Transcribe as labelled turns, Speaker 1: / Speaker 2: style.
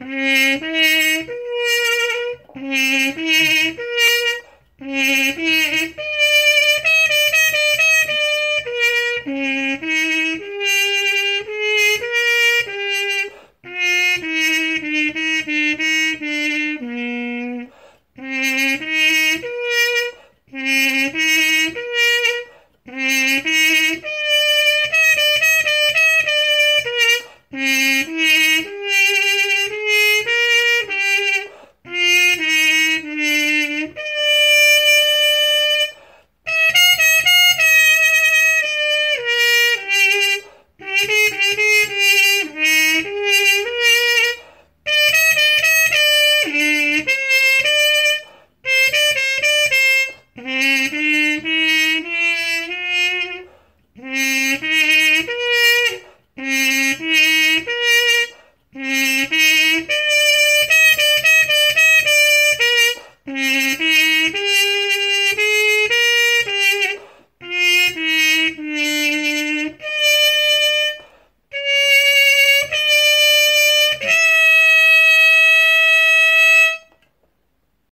Speaker 1: Mm-hmm.